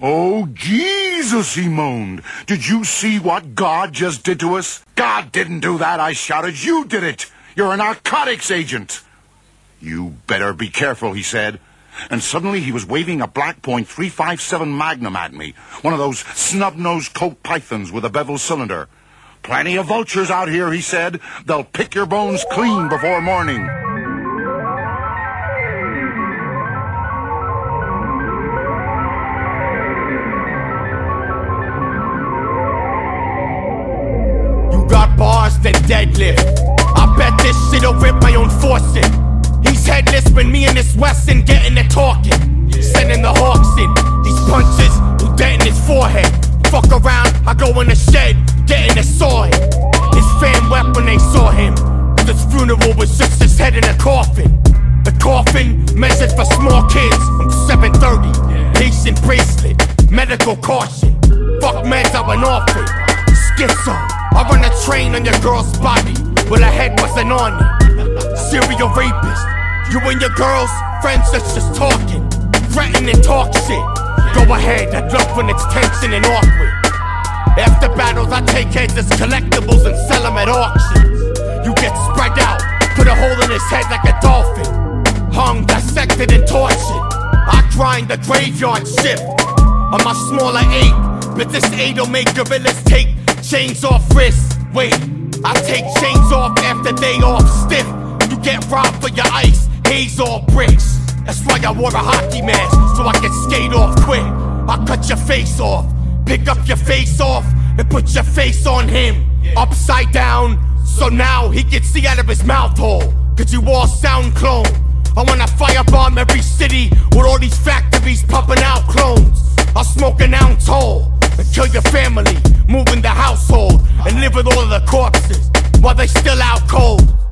Oh, Jesus, he moaned. Did you see what God just did to us? God didn't do that, I shouted. You did it. You're a narcotics agent. You better be careful, he said. And suddenly he was waving a Black Point 357 Magnum at me. One of those snub-nosed Colt Pythons with a bevel cylinder. Plenty of vultures out here, he said. They'll pick your bones clean before morning. Got bars, then deadlift. I bet this shit'll rip my own forcing. He's headless when me and this Wesson getting to talking. Sending the hawks in. These punches will dent in his forehead. Fuck around, I go in the shed, getting a saw him. His fan when they saw him. His funeral was just his head in a coffin. The coffin measured for small kids. I'm 730. Patient bracelet, medical caution. Fuck meds I went off it. Schizo. I run a train on your girl's body. Well, her head wasn't on it. Serial rapist. You and your girls, friends that's just talking. Threaten and talk shit. Go ahead, I love when it's tension and awkward. After battles, I take heads as collectibles and sell them at auctions. You get spread out, put a hole in his head like a dolphin. Hung, dissected, and tortured. I grind the graveyard shift. I'm a smaller eight, but this eight'll make gorillas take chains off wrists. Wait, I take chains off after they off stiff. You get robbed for your ice, haze or bricks. That's why I wore a hockey mask, so I can skate off quick. I cut your face off, pick up your face off, and put your face on him. Upside down, so now he can see out of his mouth hole. Cause you all sound clone. I wanna firebomb every city with all these factories pumping with all of the corpses while they still out cold.